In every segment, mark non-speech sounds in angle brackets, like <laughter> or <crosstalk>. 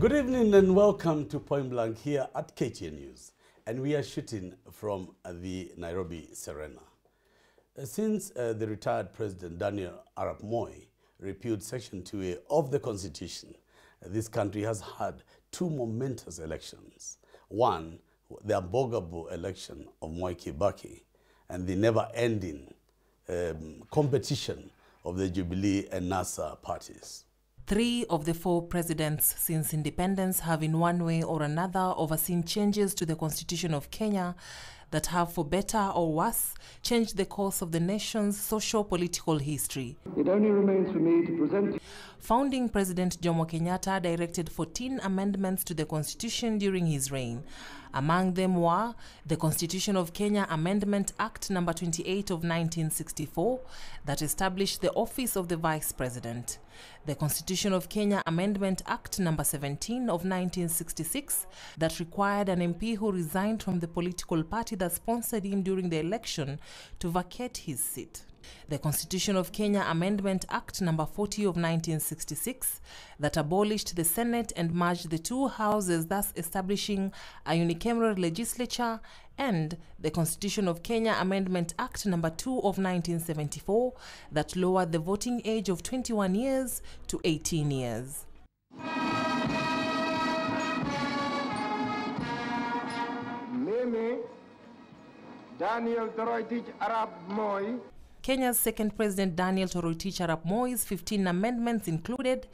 Good evening and welcome to Point Blank here at KTN News. And we are shooting from the Nairobi Serena. Uh, Since uh, the retired President Daniel Arap Moi repealed Section 2A of the Constitution, this country has had two momentous elections. One, the abominable election of Mwai Kibaki, and the never-ending um, competition of the Jubilee and NASA parties. Three of the four presidents since independence have, in one way or another, overseen changes to the Constitution of Kenya that have, for better or worse, changed the course of the nation's socio political history. It only remains for me to present Founding President Jomo Kenyatta directed 14 amendments to the Constitution during his reign. Among them were the Constitution of Kenya Amendment Act number 28 of 1964 that established the office of the Vice President, the Constitution of Kenya Amendment Act number 17 of 1966 that required an MP who resigned from the political party that sponsored him during the election to vacate his seat the Constitution of Kenya Amendment Act number 40 of 1966 that abolished the Senate and merged the two houses thus establishing a unicameral legislature and the Constitution of Kenya Amendment Act number 2 of 1974 that lowered the voting age of 21 years to 18 years. Daniel Toroitich Arap Moi Kenya's second president Daniel Toroitich Arap Moi's 15 amendments included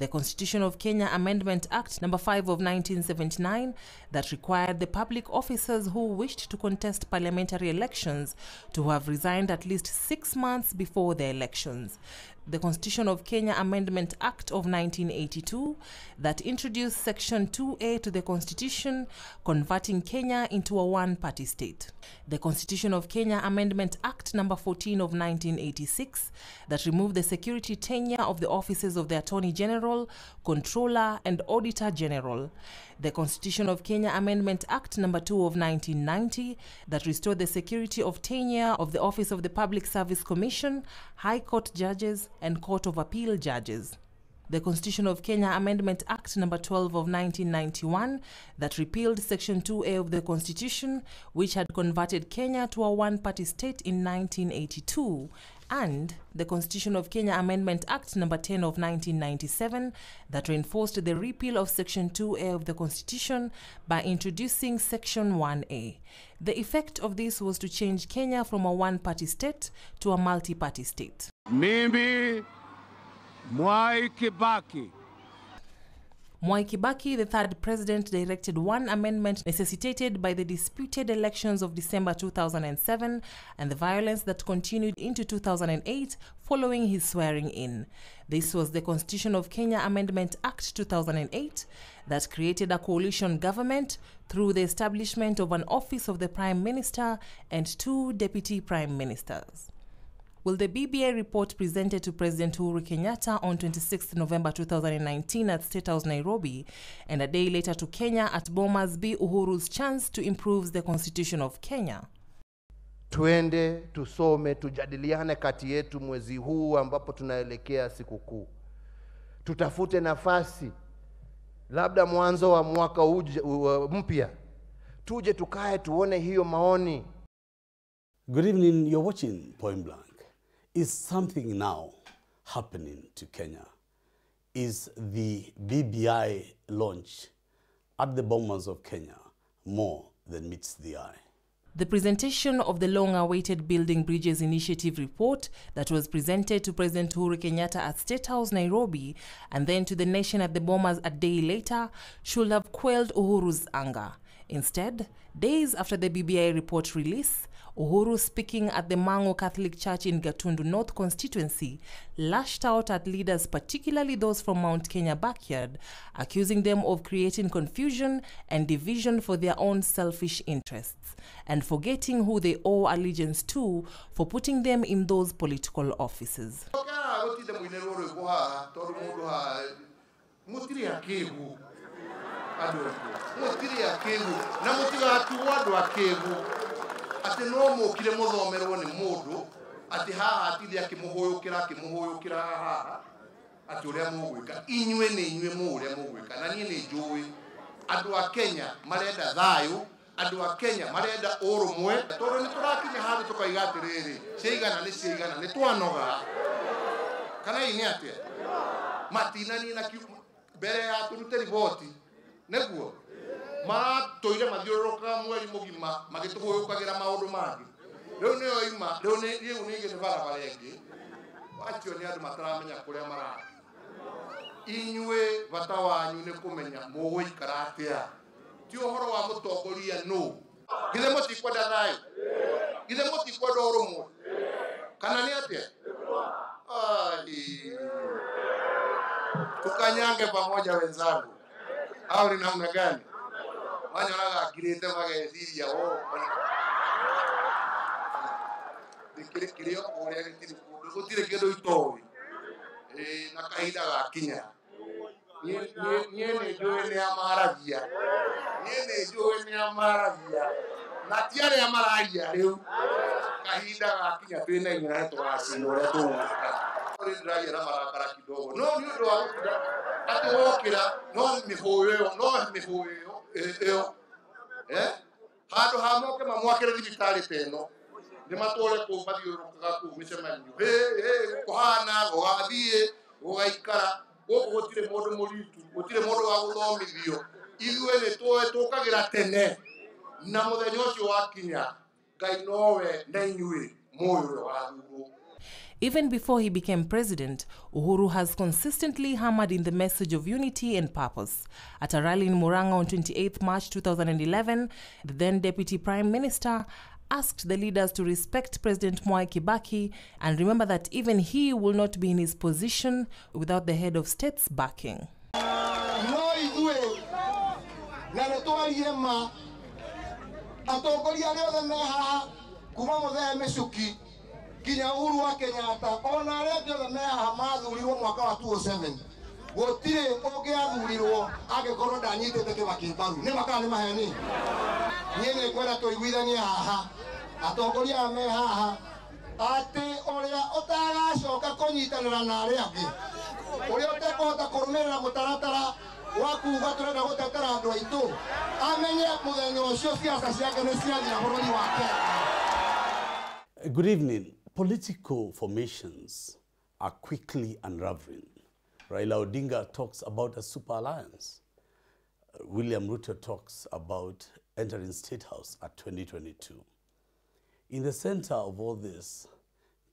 the Constitution of Kenya Amendment Act number 5 of 1979 that required the public officers who wished to contest parliamentary elections to have resigned at least 6 months before the elections. The Constitution of Kenya Amendment Act of 1982 that introduced Section 2A to the Constitution, converting Kenya into a one party state. The Constitution of Kenya Amendment Act number 14 of 1986 that removed the security tenure of the offices of the Attorney General, Controller, and Auditor General. The Constitution of Kenya Amendment Act number 2 of 1990 that restored the security of tenure of the office of the Public Service Commission, High Court judges, and Court of Appeal judges the Constitution of Kenya Amendment Act number 12 of 1991 that repealed Section 2A of the Constitution, which had converted Kenya to a one-party state in 1982, and the Constitution of Kenya Amendment Act number 10 of 1997 that reinforced the repeal of Section 2A of the Constitution by introducing Section 1A. The effect of this was to change Kenya from a one-party state to a multi-party state. Mimi Mwai Kibaki Mwai Kibaki, the third president, directed one amendment necessitated by the disputed elections of December 2007 and the violence that continued into 2008 following his swearing in. This was the Constitution of Kenya Amendment Act 2008 that created a coalition government through the establishment of an office of the Prime Minister and two deputy prime ministers. Will the BBA report presented to President Uhuru Kenyatta on 26 November 2019 at State House, Nairobi, and a day later to Kenya at Bomas be Uhuru's chance to improve the Constitution of Kenya? Twende tusome, tujadiliane kati yetu mwezi huu ambapo tunaelekea sikukuu. Tutafute nafasi, labda mwanzo wa mwaka mpya, tuje tukae tuone hiyo maoni. Good evening. You're watching Point Blank. Is something now happening to Kenya? Is the BBI launch at the Bomas of Kenya more than meets the eye? The presentation of the long awaited Building Bridges Initiative report that was presented to President Uhuru Kenyatta at State House, Nairobi, and then to the nation at the Bomas a day later, should have quelled Uhuru's anger. Instead, days after the BBI report release, Uhuru, speaking at the Mango Catholic Church in Gatundu North constituency, lashed out at leaders, particularly those from Mount Kenya backyard, accusing them of creating confusion and division for their own selfish interests, and forgetting who they owe allegiance to for putting them in those political offices. Okara no må kire må thomerwo nä må ndå atä haha aitũ akä må hå yå kä ra akä mukire muthomerwo ni mundu ati haha atä å rä a må gwä ka inyuä nä inyuä må å rä a må gwä ka na niä nä njå andå a kenya marenda thayå andå a kenya marenda å rå mwe tondå nä tå rakinya handå tå kaiga atä rä rä ciaigana nä ciaigana nä twanoga. Kana ini nä atä matinanie na mbere ya tå rute riboti. Näguo maratũire mathiũrũrũkaga mweri må gima magä tå hå yå kagä ra mũgima magĩtũhũyũkagĩra maũndũ mangĩ. Rĩu nĩyo ima u nä nĩigĩ nä barabara ngä wacio nä andå mataramenya kå rä a marathiĩ. Inyuä bata wanyu nä kå menya må gå ikara atä a ti å horo wa må tongoria nå mũtongoria nũ githĩ mũtikwenda thayũ? Githĩ rå ũrũmwe? Kana nä nĩ atĩa? Tukanyange pamoja wenzangu. Au ni namna gani? Maño, adquiriste para que vos. Caída yo ene a maravilla. Niene yo ene a maravilla. Na tiara maravilla, eu. Caída da quinha, tu ene ngana to assim, No, no no. Ä yo handå ha moke mamwakä re thibitarä ta ä no nä matåre kå mathiå rå kaga kå mä cemanio kå hana gå gathiä gå gaikara gå kå gå tirä må ndå må ritu gå tirä må ndå wa gå thomithio ithuä nä tå kagä ra tene. Na må thenya å cio wakinya ngai nowe na inyuä må yå rä wathurwo Even before he became president, Uhuru has consistently hammered in the message of unity and purpose. At a rally in Muranga on 28 March 2011, the then Deputy Prime Minister asked the leaders to respect President Mwai Kibaki and remember that even he will not be in his position without the head of state's backing. Nginya uhuru wa kenyatta ona angĩ othe me haha mathurirwo mwaka wa 2007 gũtirĩ ũngĩathurirwo angĩkorwo ndanyitĩte kĩbaki mbaru. Nĩ makaa nĩ maheni. Niĩ nĩ ngwenda tũiguithanie haha. Atongoria aya me haha atĩ ũrĩa ũtagacoka kũnyitanĩra na arĩa angĩ ũrĩa ũtekũhota kũrũmĩrĩra mũtaratara wa kuga tũrenda gũtetera andũ aitũ amenye mũthenya ũcio ciaca ciake nĩ ciathira bũrũri wa Kenya. Good evening. Political formations are quickly unraveling. Raila Odinga talks about a super alliance. Uh, William Ruto talks about entering State House at 2022. In the center of all this,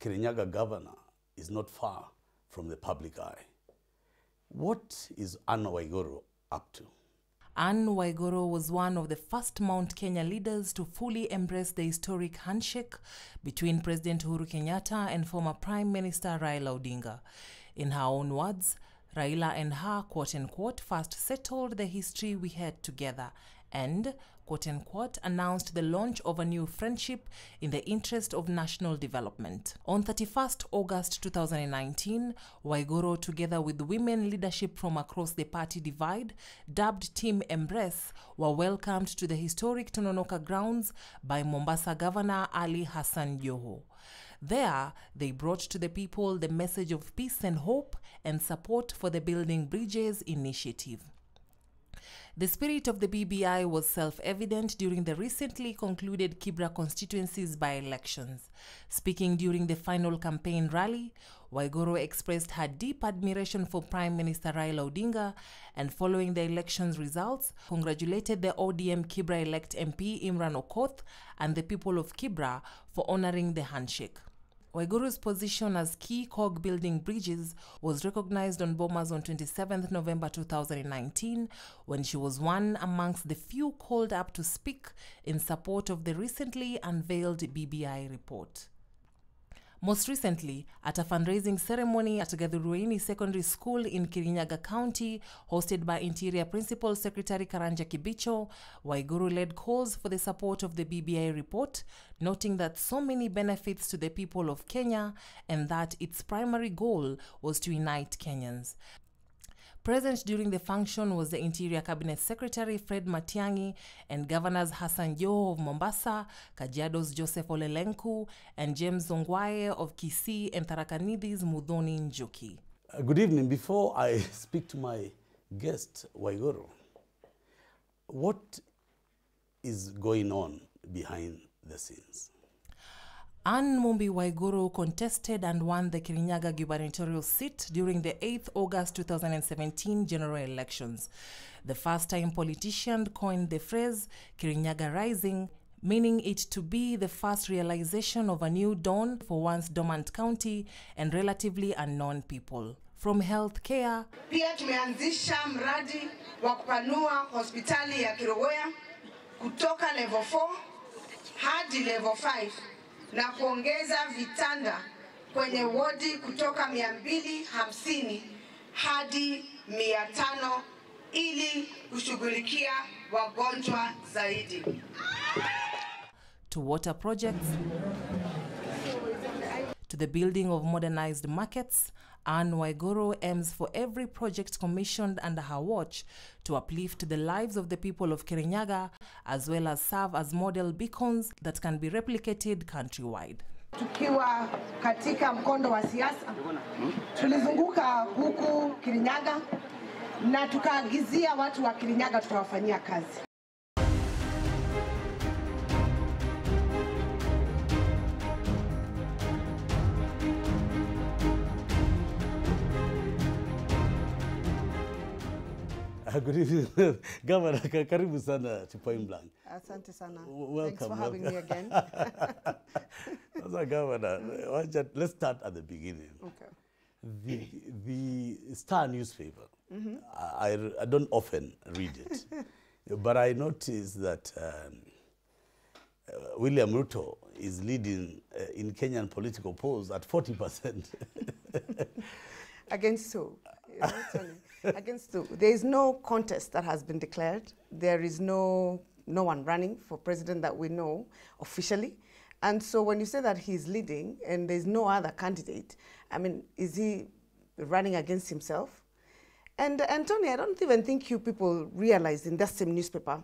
Kirinyaga governor is not far from the public eye. What is Anna Waiguru up to? Anne Waigoro was one of the first Mount Kenya leaders to fully embrace the historic handshake between President Uhuru Kenyatta and former Prime Minister Raila Odinga. In her own words, Raila and her, quote unquote, first settled the history we had together and, quote unquote, announced the launch of a new friendship in the interest of national development. On 31st August 2019, Waiguru, together with women leadership from across the party divide, dubbed Team Embrace, were welcomed to the historic Tononoka grounds by Mombasa Governor Ali Hassan Joho. There, they brought to the people the message of peace and hope and support for the Building Bridges initiative. The spirit of the BBI was self evident during the recently concluded Kibra constituencies by elections. Speaking during the final campaign rally, Waiguru expressed her deep admiration for Prime Minister Raila Odinga and, following the election's results, congratulated the ODM Kibra elect MP Imran Okoth and the people of Kibra for honoring the handshake. Waiguru's position as key cog building bridges was recognized on Bomas on 27th November 2019 when she was one amongst the few called up to speak in support of the recently unveiled BBI report. Most recently, at a fundraising ceremony at Gathuruini Secondary School in Kirinyaga County, hosted by Interior Principal Secretary Karanja Kibicho, Waiguru led calls for the support of the BBI report, noting that so many benefits to the people of Kenya and that its primary goal was to unite Kenyans. Present during the function was the Interior Cabinet Secretary Fred Matiangi and Governors Hassan Joho of Mombasa, Kajiado's Joseph Olelenku, and James Ongwae of Kisii and Tharakanidi's Mudhoni Njuki. Uh, good evening. Before I <laughs> speak to my guest, Waigoro, what is going on behind the scenes? Anne Mumbi Waiguru contested and won the Kirinyaga gubernatorial seat during the 8th August 2017 general elections. The first time politician coined the phrase Kirinyaga Rising, meaning it to be the first realization of a new dawn for once dormant county and relatively unknown people. From healthcare Pia tumeanzisha mradi wa kupanua hospitali ya Kirowea kutoka level 4 hadi level 5 na kuongeza vitanda kwenye wodi kutoka 250 hadi 500 ili kushughulikia wagonjwa zaidi. to water projects, to the building of modernized markets, Anne Waigoro aims for every project commissioned under her watch to uplift the lives of the people of Kirinyaga as well as serve as model beacons that can be replicated countrywide. Tukiwa katika mkondo wa siasa, tulizunguka huku Kirinyaga na tukaagizia watu wa Kirinyaga tutawafanyia kazi. Good evening. Governor, ka- karibu sana to Point Blank. Asante sana. W- Thanks for welcome, having me welcome. again. <laughs> Sasa, Governor, why don't you- let's start at the beginning. okay. The, the Star newspaper, I, I- I don't often read it, <laughs> but I noticed that um, uh, William Ruto is leading uh, in Kenyan political polls at 40%. <laughs> Against who? Against who? There is no contest that has been declared. There is no no one running for president that we know officially. And so when you say that he's leading and there's no other candidate, I mean, is he running against himself? And, Tony, I don't even think you people realize in that same newspaper,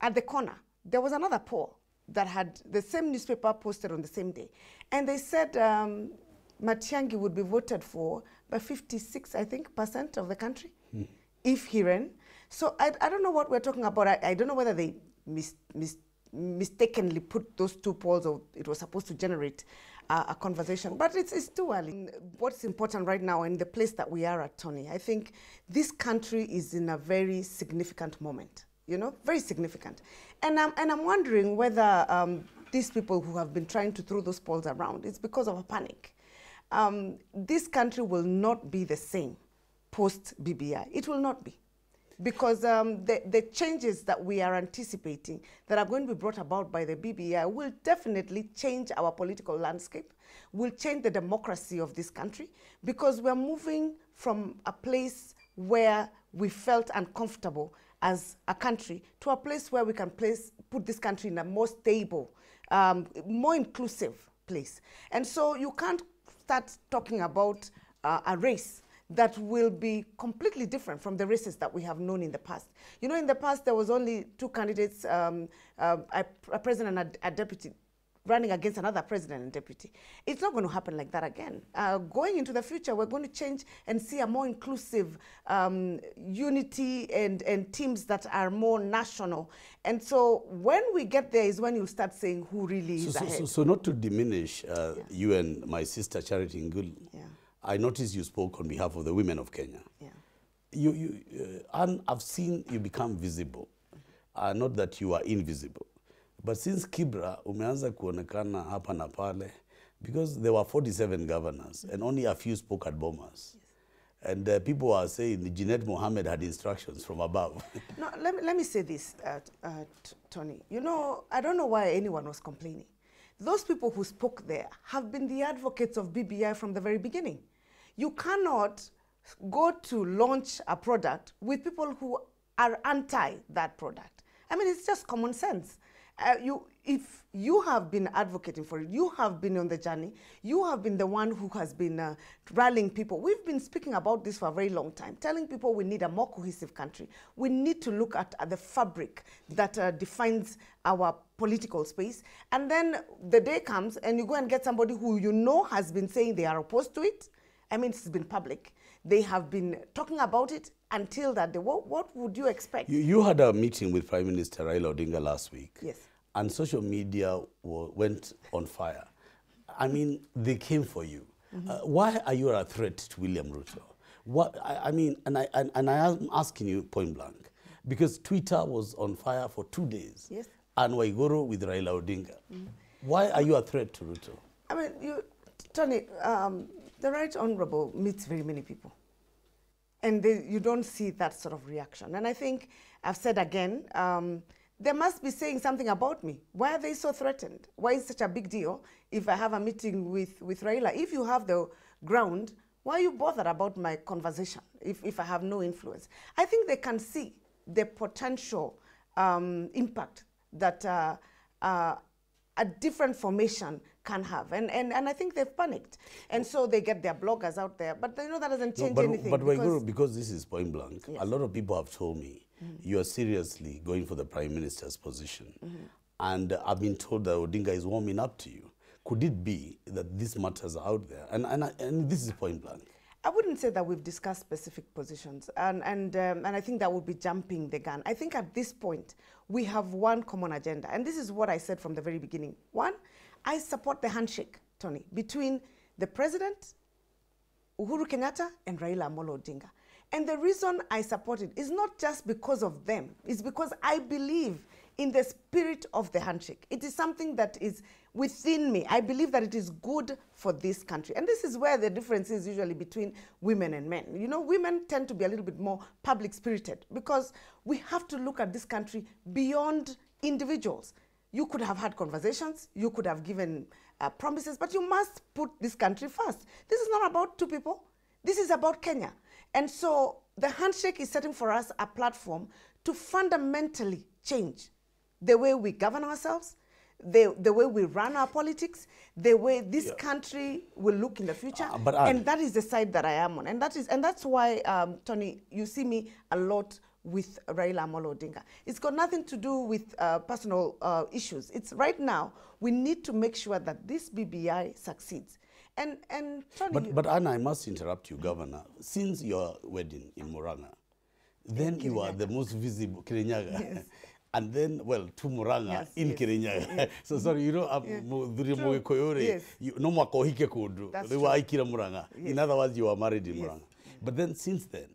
at the corner, there was another poll that had the same newspaper posted on the same day. And they said um, Matiangi would be voted for by 56, I think, percent of the country if he ran. So I, I don't know what we're talking about. I, I don't know whether they mis, mis, mistakenly put those two polls or it was supposed to generate uh, a conversation. But it's, it's too early. What's important right now in the place that we are at, Tony, I think this country is in a very significant moment, you know, very significant. And I'm, and I'm wondering whether um, these people who have been trying to throw those polls around, it's because of a panic. Um, this country will not be the same post BBI. It will not be because um, the, the changes that we are anticipating that are going to be brought about by the BBI will definitely change our political landscape, will change the democracy of this country, because we're moving from a place where we felt uncomfortable as a country to a place where we can place, put this country in a more stable, um, more inclusive place. And so you can't start talking about uh, a race that will be completely different from the races that we have known in the past. You know, in the past, there was only two candidates, um, uh, a, a president and a, a deputy, running against another president and deputy. It's not going to happen like that again. Uh, going into the future, we're going to change and see a more inclusive um, unity and, and teams that are more national. And so when we get there is when you'll start saying who really So, is so, ahead. so, so not to diminish uh, you and my sister Charity Ngilu, Yeah. I noticed you spoke on behalf of the women of Kenya. Yeah. You, you, uh, Anne, I've seen you become visible. Uh, not that you are invisible. But since Kibra, umeanza kuonekana hapa na pale, because there were 47 governors and only a few spoke at Bomas. And uh, people are saying Junet Mohamed had instructions from above. <laughs> No, let me, let me say this, uh, uh, Tony. You know, I don't know why anyone was complaining. Those people who spoke there have been the advocates of BBI from the very beginning. You cannot go to launch a product with people who are anti that product. I mean, it's just common sense. Uh, you, if you have been advocating for it, you have been on the journey, you have been the one who has been uh, rallying people. We've been speaking about this for a very long time, telling people we need a more cohesive country. We need to look at, at the fabric that uh, defines our political space. And then the day comes and you go and get somebody who you know has been saying they are opposed to it. I mean, it's been public. They have been talking about it until that day. What, what would you expect? You, you had a meeting with Prime Minister Raila Odinga last week. Yes. And social media went on fire. I mean, they came for you. Mm-hmm. Uh, why are you a threat to William Ruto? What, I, I mean, and I, and, and I am asking you point blank, because Twitter was on fire for two days. Yes. And Waiguru with Raila Odinga. Why are you a threat to Ruto? I mean, you, Tony, um, the right honorable meets very many people. And they, you don't see that sort of reaction. And I think I've said again, um, they must be saying something about me. Why are they so threatened? Why is such a big deal if I have a meeting with, with Raila? If you have the ground, why are you bothered about my conversation if, if I have no influence? I think they can see the potential um, impact that uh, uh, a different formation can have. And, and, and I think they've panicked. And so they get their bloggers out there. But you know that doesn't No, change but, anything. But because- Waiguru, because this is point blank, Yes. a lot of people have told me Mm. you are seriously going for the prime minister's position. Mm-hmm. And uh, I've been told that Odinga is warming up to you. Could it be that these matters are out there? And, and, and this is point blank. I wouldn't say that we've discussed specific positions, and and um, and I think that would be jumping the gun. I think at this point we have one common agenda, and this is what I said from the very beginning. One, I support the handshake, Tony, between the president, Uhuru Kenyatta, and Raila Amolo Odinga. And the reason I support it is not just because of them; it's because I believe in the spirit of the handshake. It is something that is within me. I believe that it is good for this country. And this is where the difference is usually between women and men. You know, women tend to be a little bit more public spirited because we have to look at this country beyond individuals. You could have had conversations, you could have given uh, promises, but you must put this country first. This is not about two people, this is about Kenya. And so the handshake is setting for us a platform to fundamentally change the way we govern ourselves, the, the way we run our politics, the way this country will look in the future. Uh, Anne- and that is the side that I am on. And that is and that's why, um, Tony, you see me a lot with Raila Amolo Odinga. It's got nothing to do with uh, personal uh, issues. It's right now we need to make sure that this BBI succeeds. And and Tony, But, but Anna, I must interrupt you, Governor. Since your wedding in Muranga, then you are the most visible, Kirinyaga. <laughs> And then, well, to Muranga Yes, in yes, Kirinyaga. <laughs> so sorry, you know, Yeah. Mudhuri True. Moikoyore, Yes. you no kudu. They were. Aikira Muranga. In other words, you were married in Yes. Muranga. But then since then,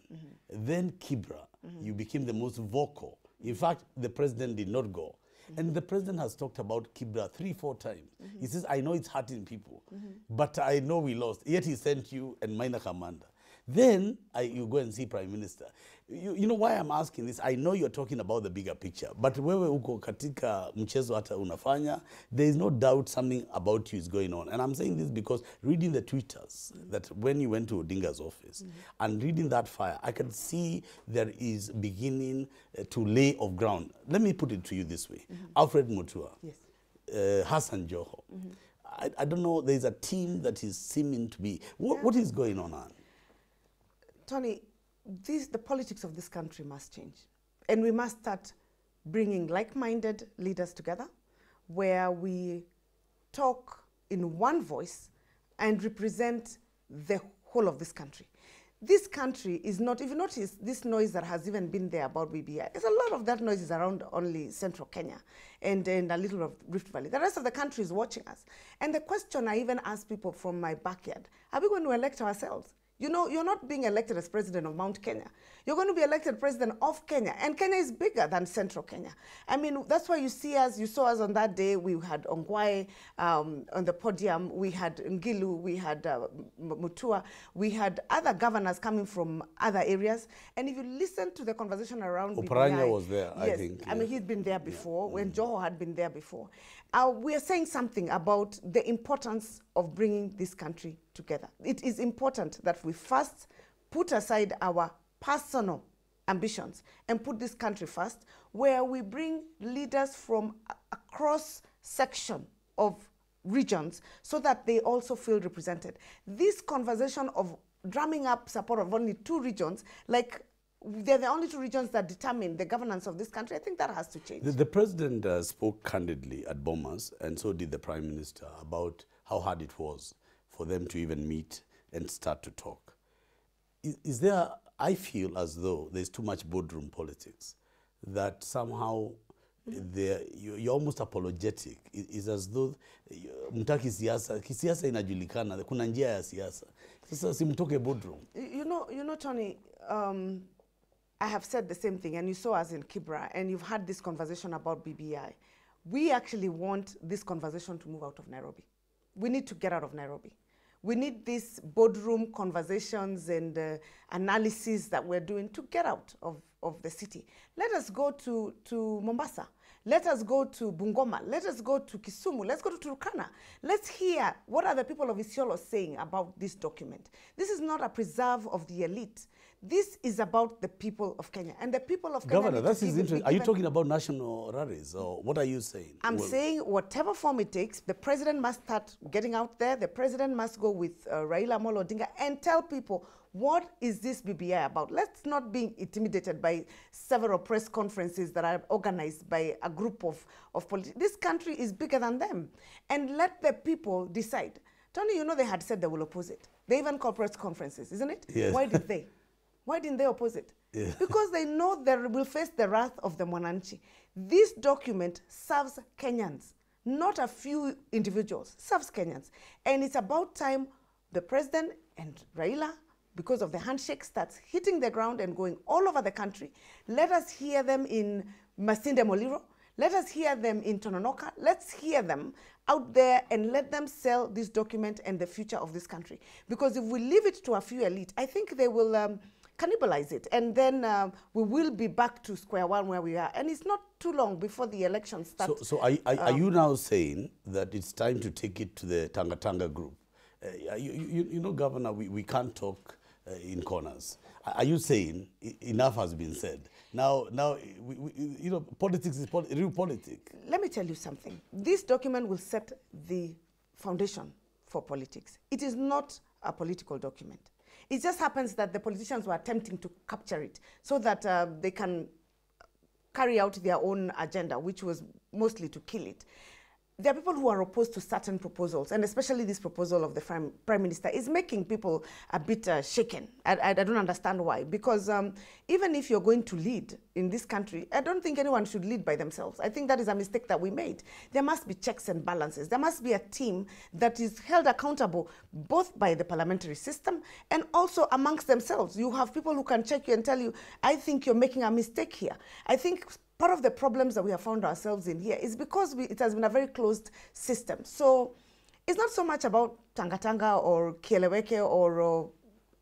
then Kibra, Mm-hmm. you became the most vocal. In fact, the president did not go. Mm-hmm. And the president has talked about Kibra three, four times. Mm-hmm. He says, I know it's hurting people, but I know we lost. Yet he sent you and minor commander. Then I, you go and see prime minister. You, you know why I'm asking this? I know you're talking about the bigger picture, but wewe uko katika mchezo hata unafanya, there is no doubt something about you is going on. And I'm saying this because reading the tweeters that when you went to Odinga's office and reading that fire, I can see there is beginning uh, to lay of ground. Let me put it to you this way. Alfred Mutua, Yes. uh, Hassan Joho. I, I don't know, there's a team that is seeming to be. What, what is going on? Tony, this, the politics of this country must change. And we must start bringing like minded leaders together where we talk in one voice and represent the whole of this country. This country is not, if you notice, this noise that has even been there about BBI, there's a lot of that noise is around only central Kenya and, and a little of Rift Valley. The rest of the country is watching us. And the question I even ask people from my backyard are we going to elect ourselves? You know, you're not being elected as president of Mount Kenya. You're going to be elected president of Kenya. And Kenya is bigger than central Kenya. I mean, that's why you see us, you saw us on that day. We had Ongwae um, on the podium. We had Ngilu. We had uh, Mutua. We had other governors coming from other areas. And if you listen to the conversation around Oparanya BBI, was there, I yes, think, I mean, he's been there before, when Joho had been there before. Uh, we are saying something about the importance of bringing this country together. It is important that we first put aside our personal ambitions and put this country first, where we bring leaders from a, cross section of regions so that they also feel represented. This conversation of drumming up support of only two regions, like they're the only two regions that determine the governance of this country, I think that has to change. The, the president uh, spoke candidly at Bomas, and so did the prime minister, about how hard it was for them to even meet and start to talk. is, is there, I feel as though there's too much boardroom politics, that somehow you, you're almost apologetic. It- It's as though mtaki siasa, kisiasa inajulikana, kuna njia ya siasa. Sasa simtoke boardroom. You know, you know, Tony. Um, I have said the same thing, and you saw us in Kibra, and you've had this conversation about BBI. We actually want this conversation to move out of Nairobi. We need to get out of Nairobi. We need these boardroom conversations and uh, analysis that we're doing to get out of, of the city. Let us go to, to Mombasa. Let us go to Bungoma. Let us go to Kisumu. Let's go to Turkana. Let's hear what are the people of Isiolo saying about this document. This is not a preserve of the elite. This is about the people of Kenya. And the people of Kenya. Governor, that's give- his be interest. Are you talking about national rallies or what are you saying? I'm Well, saying whatever form it takes, the president must start getting out there. The president must go with uh, Raila Amolo Odinga and tell people what is this BBI about. Let's not be intimidated by several press conferences that are organized by a group of, of politicians. This country is bigger than them. And let the people decide. Tony, you know they had said they will oppose it. They even call press conferences, isn't it? Yes. Why did they? <laughs> Why didn't they oppose it? Yeah. <laughs> Because they know they will face the wrath of the Mwananchi. This document serves Kenyans, not a few individuals, serves Kenyans. And it's about time the president and Raila, because of the handshake, starts hitting the ground and going all over the country. Let us hear them in Masinde Muliro. Let us hear them in Tononoka. Let's hear them out there and let them sell this document and the future of this country. Because if we leave it to a few elite, I think they will um, cannibalize it. And then um, we will be back to square one where we are. And it's not too long before the election So, starts. so are, are, are you now saying that it's time to take it to the Tanga Tanga group? Uh, you, you, you know, Governor, we, we can't talk uh, in corners. Are- you saying enough has been said? Now, now we, we, you know, politics is real politics. let me tell you something. This document will set the foundation for politics. It is not a political document. It just happens that the politicians were attempting to capture it so that uh, they can carry out their own agenda, which was mostly to kill it. There are people who are opposed to certain proposals, and especially this proposal of the prime, minister is making people a bit uh, shaken. I, I, I don't understand why. Because um, even if you're going to lead in this country, I don't think anyone should lead by themselves. I think that is a mistake that we made. There must be checks and balances. There must be a team that is held accountable both by the parliamentary system and also amongst themselves. You have people who can check you and tell you, I think you're making a mistake here. I think part of the problems that we have found ourselves in here is because we, it has been a very closed system. So it's not so much about Tanga Tanga or Kieleweke or, uh,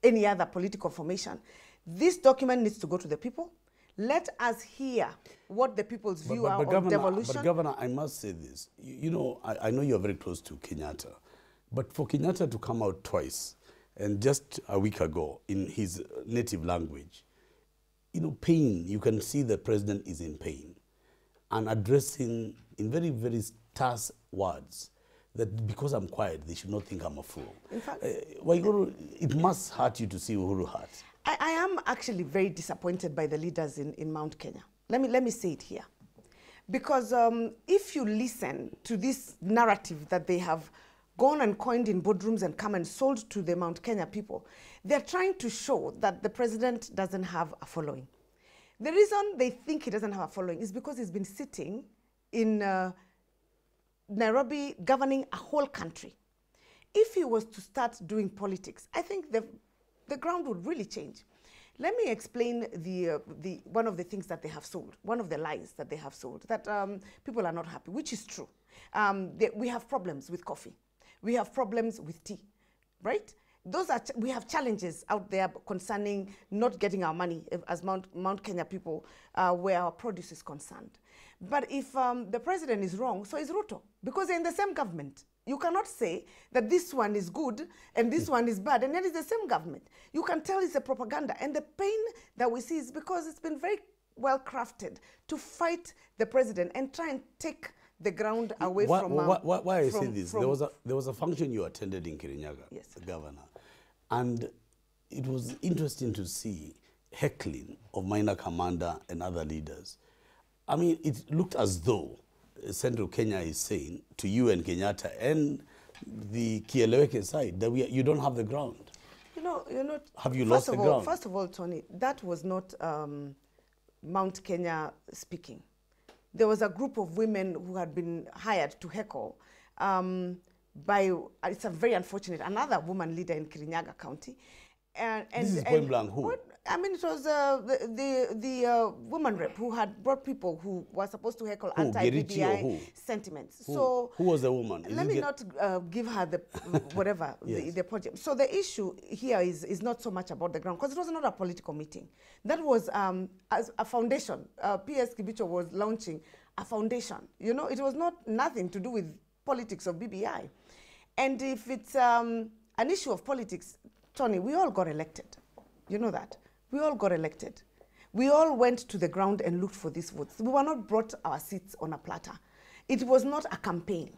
any other political formation. This document needs to go to the people. Let us hear what the people's view are of Governor, devolution. but Governor, I must say this. You, you know, I, I know you're very close to Kenyatta, but for Kenyatta to come out twice and just a week ago in his native language, you know, pain, you can see the president is in pain and addressing in very, very terse words that because I'm quiet, they should not think I'm a fool. In fact- Uh, Waiguru, it must hurt you to see Uhuru hurt. I, I am actually very disappointed by the leaders in, in Mount Kenya. Let me, let me say it here. Because um, if you listen to this narrative that they have gone and coined in boardrooms and come and sold to the Mount Kenya people, they're trying to show that the president doesn't have a following. The reason they think he doesn't have a following is because he's been sitting in uh, Nairobi governing a whole country. If he was to start doing politics, I think the, the ground would really change. Let me explain the, uh, the, one of the things that they have sold, one of the lies that they have sold, that um, people are not happy, which is true. Um, they, we have problems with coffee. We have problems with tea, right? Those are we have challenges out there concerning not getting our money if- as Mount, Mount Kenya people uh, where our produce is concerned. But if um, the president is wrong, so is Ruto, because they're in the same government. You cannot say that this one is good and this one is bad, and yet it's the same government. You can tell it's a propaganda. And the pain that we see is because it's been very well crafted to fight the president and try and take the ground away why, from. why, why, why I say this? There was a there was a function you attended in Kirinyaga, Yes. Governor, and it was interesting to see heckling of minor commander and other leaders. I mean, it looked as though uh, Central Kenya is saying to you and Kenyatta and the Kieleweke side that we, you don't have the ground. You know, you know. Have you first lost of the all, ground? First of all, Tony, that was not um, Mount Kenya speaking. There was a group of women who had been hired to heckle um, by. It's a very unfortunate. Another woman leader in Kirinyaga County. And, and, This is point blank who? what- I mean, it was uh, the the, the uh, woman rep who had brought people who were supposed to heckle Who, Ngirici or who? anti-BBI sentiments. Who- So who was the woman? Is let me not uh, give her the <laughs> whatever the, Yes. the project. So the issue here is is not so much about the ground because it was not a political meeting. That was um, as a foundation. Uh, PS Kibicho was launching a foundation. You know, it was not nothing to do with politics of BBI. And if it's um, an issue of politics, Tony, we all got elected. You know that. We all got elected. We all went to the ground and looked for these votes. We were not brought our seats on a platter. It was not a campaign.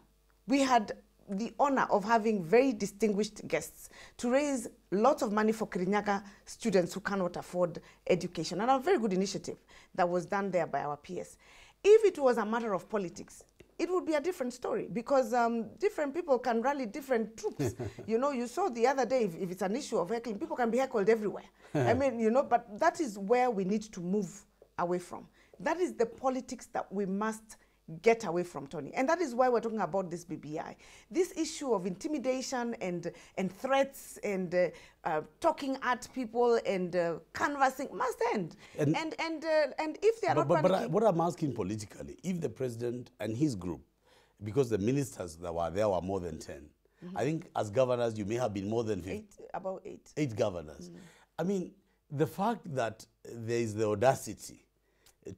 We had the honor of having very distinguished guests to raise lots of money for Kirinyaga students who cannot afford education. And a very good initiative that was done there by our peers. If it was a matter of politics, it would be a different story because um, different people can rally different troops. <laughs> you know, you saw the other day, if, if it's an issue of heckling, people can be heckled everywhere. I mean, you know, but that is where we need to move away from. That is the politics that we must get away from, Tony. And that is why we're talking about this BBI. This issue of intimidation and, and threats and uh, uh, talking at people and uh, canvassing must end. And- And, and, uh, and if they are But, not but, but I, what I'm asking politically, if the president and his group, because the ministers that were there were more than 10, I think as governors, you may have been more than 50, eight, about eight. eight governors. I mean, the fact that there is the audacity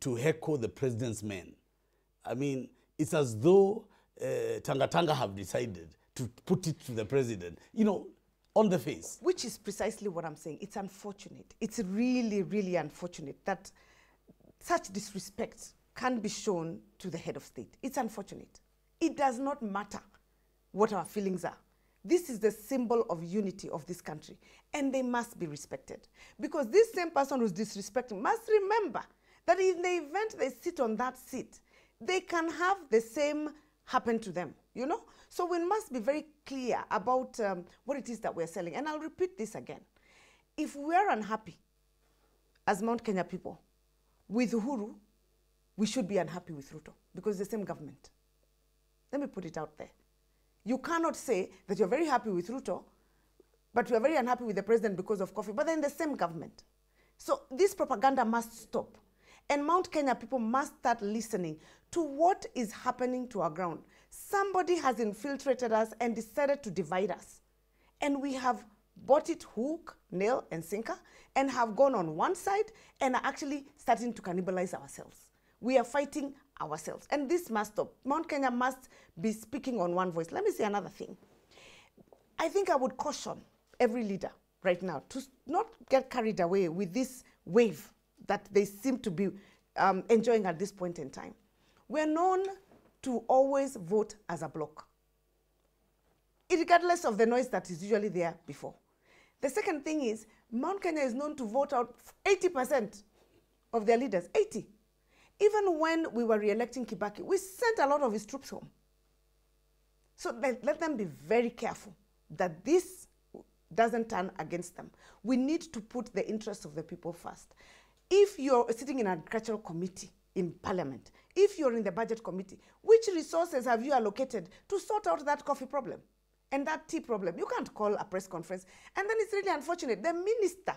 to heckle the president's men, I mean, it's as though uh, Tanga Tanga have decided to put it to the president, you know, on the face. Which is precisely what I'm saying. It's unfortunate. It's really, really unfortunate that such disrespect can be shown to the head of state. It's unfortunate. It does not matter what our feelings are. This is the symbol of unity of this country, and they must be respected. Because this same person who's disrespecting must remember that in the event they sit on that seat, they can have the same happen to them, you know? So we must be very clear about um, what it is that we're selling. And I'll repeat this again. If we're unhappy as Mount Kenya people with Uhuru, we should be unhappy with Ruto because the same government. Let me put it out there. You cannot say that you're very happy with Ruto, but you're very unhappy with the president because of coffee, but they're in the same government. So this propaganda must stop. And Mount Kenya people must start listening to what is happening to our ground. Somebody has infiltrated us and decided to divide us. And we have bought it hook, nail, and sinker, and have gone on one side and are actually starting to cannibalize ourselves. We are fighting ourselves. And this must stop. Mount Kenya must be speaking on one voice. Let me say another thing. I think I would caution every leader right now to not get carried away with this wave that they seem to be um, enjoying at this point in time. We're known to always vote as a bloc, regardless of the noise that is usually there before. The second thing is Mount Kenya is known to vote out 80% of their leaders, 80. Even when we were re-electing Kibaki, we sent a lot of his troops home. So let, let them be very careful that this doesn't turn against them. We need to put the interests of the people first. If you're sitting in an agricultural committee in parliament, if you're in the budget committee, which resources have you allocated to sort out that coffee problem and that tea problem? You can't call a press conference. And then it's really unfortunate. The minister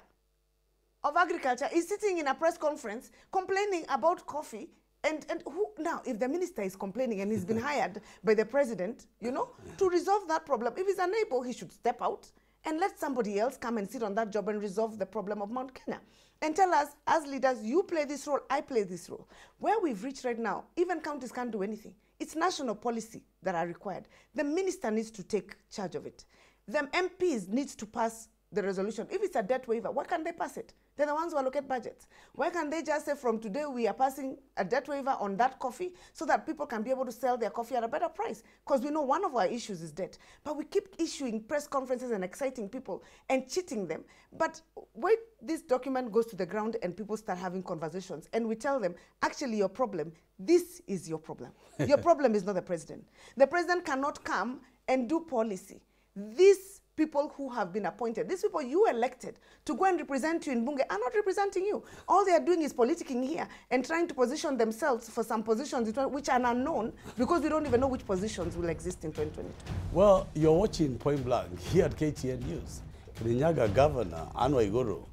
of agriculture is sitting in a press conference complaining about coffee and, and who now if the minister is complaining and he's been <laughs> hired by the president you know to resolve that problem if he's unable he should step out and let somebody else come and sit on that job and resolve the problem of mount kenya and tell us as leaders you play this role i play this role where we've reached right now even counties can't do anything it's national policy that are required the minister needs to take charge of it the mps needs to pass the resolution. If it's a debt waiver, why can't they pass it? They're the ones who allocate budgets. Why can't they just say from today we are passing a debt waiver on that coffee so that people can be able to sell their coffee at a better price? Because we know one of our issues is debt. But we keep issuing press conferences and exciting people and cheating them. But wait, this document goes to the ground and people start having conversations and we tell them, actually your problem, this is your problem. Your <laughs> problem is not the president. The president cannot come and do policy. This people who have been appointed. These people you elected to go and represent you in Bunge are not representing you. All they are doing is politicking here and trying to position themselves for some positions which are unknown because we don't even know which positions will exist in 2022. Well, you're watching Point Blank here at KTN News. Kirinyaga Governor Anne Waiguru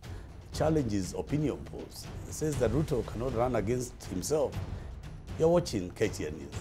challenges opinion polls. He Says that Ruto cannot run against himself. You're watching KTN News.